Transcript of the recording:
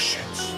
actions.